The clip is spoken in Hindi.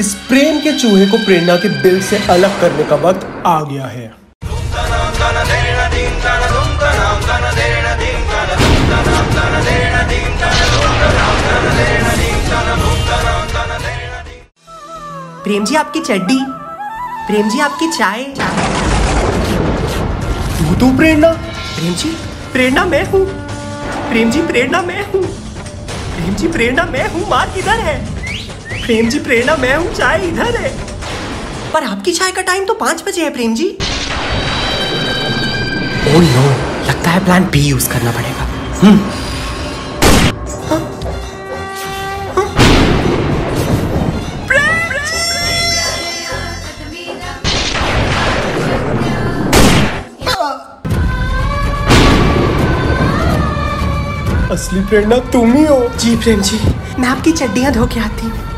इस प्रेम के चूहे को प्रेरणा के दिल से अलग करने का वक्त आ गया है। प्रेम जी आपकी चड्डी प्रेम जी आपकी चाय। तू तू प्रेरणा। प्रेम जी प्रेरणा मैं हूँ। प्रेम जी प्रेरणा मैं हूँ। प्रेम जी प्रेरणा मैं हूँ। माँ किधर है? प्रेम जी प्रेरणा मैं हूँ चाय इधर है। पर आपकी चाय का टाइम तो पाँच बजे है प्रेम जी। ओ नो लगता है प्लान बी यूज़ करना पड़ेगा। हम्म। असली प्रेरणा तुम ही हो। जी प्रेम जी मैं आपकी चड्डियाँ धो के आती हूँ।